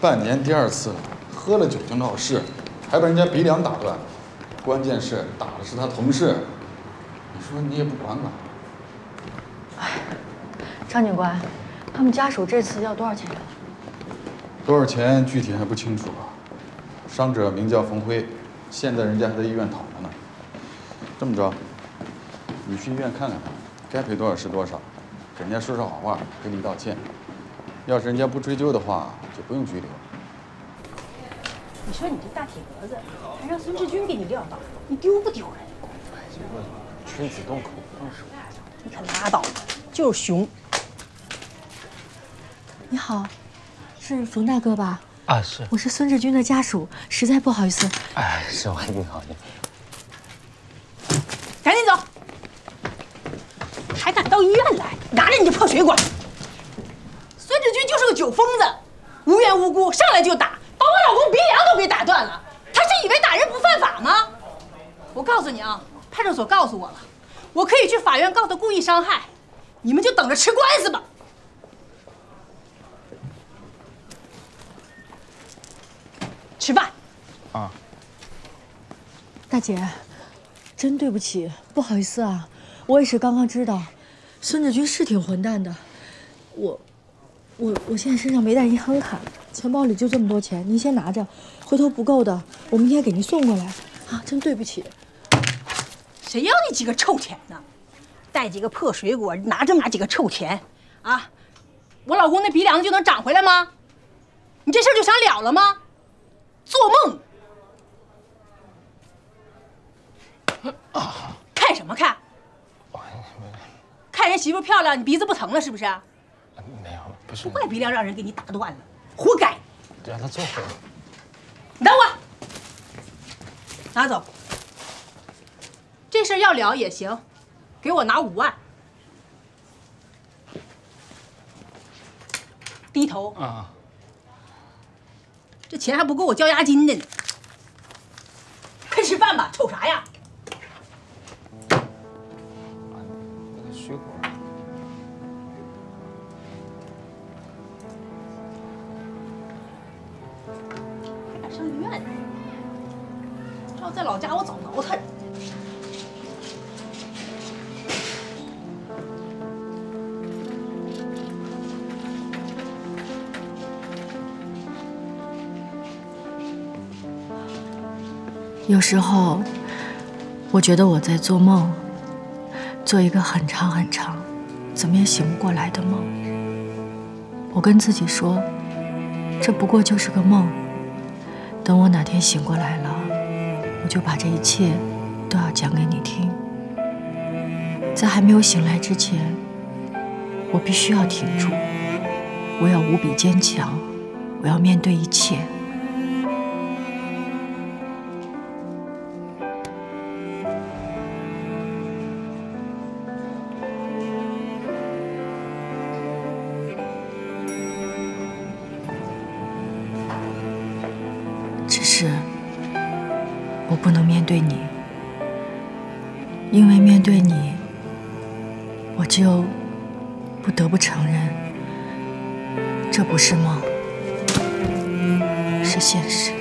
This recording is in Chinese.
半年第二次，喝了酒就闹事，还把人家鼻梁打断，关键是打的是他同事，你说你也不管管？哎张警官，他们家属这次要多少钱呀？多少钱具体还不清楚啊，伤者名叫冯辉，现在人家还在医院躺着呢。这么着，你去医院看看他，该赔多少是多少，给人家说说好话，给你道歉。要是人家不追究的话，就不用拘留。你说你这大铁格子，还让孙志军给你撂倒，你丢不丢人？君子动口不动手。你可拉倒吧，就是熊。你好，是冯大哥吧？啊，是。我是孙志军的家属，实在不好意思。哎，是我，你好，你。赶紧走！还敢到医院来？拿着你这破水管！酒疯子，无缘无故上来就打，把我老公鼻梁都给打断了。他是以为打人不犯法吗？我告诉你啊，派出所告诉我了，我可以去法院告他故意伤害，你们就等着吃官司吧。吃饭。啊。大姐，真对不起，不好意思啊，我也是刚刚知道，孙志军是挺混蛋的。我，我我现在身上没带银行卡，钱包里就这么多钱，您先拿着，回头不够的，我明天给您送过来。啊，真对不起。谁要你几个臭钱呢？带几个破水果，拿这么几个臭钱，啊，我老公那鼻梁就能长回来吗？你这事儿就想了了吗？做梦！看什么看？看人媳妇漂亮，你鼻子不疼了是不是？没有，不是。不怪鼻梁让人给你打断了，活该！让他坐会儿。你等我，拿走。这事要了也行，给我拿五万。低头。啊。这钱还不够我交押金的呢。快吃饭吧，瞅啥呀？水果。上医院？这要在老家，我早挠他。有时候，我觉得我在做梦，做一个很长很长，怎么也醒不过来的梦。我跟自己说，这不过就是个梦。等我哪天醒过来了，我就把这一切都要讲给你听。在还没有醒来之前，我必须要挺住，我要无比坚强，我要面对一切。我不能面对你，因为面对你，我就不得不承认，这不是梦，是现实。